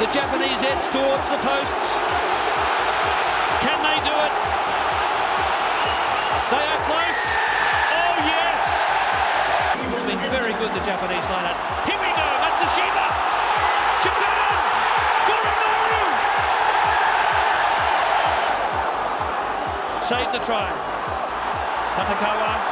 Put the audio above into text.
The Japanese heads towards the posts. Can they do it? They are close. Oh, yes. It's been very good, the Japanese lineup. Here we go, Matsushima. Japan. Goromaru! Save the try. Tatekawa.